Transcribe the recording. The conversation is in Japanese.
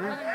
Ja.